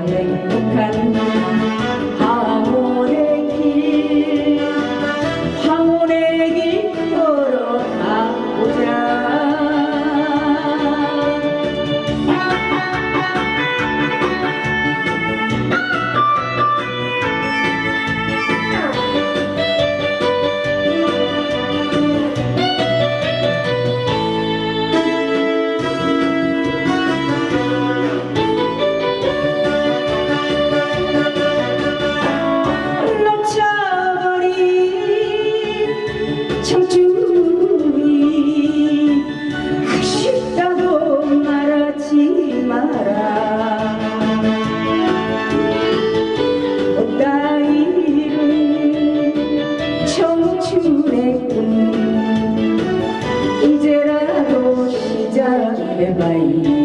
morning. É Bahia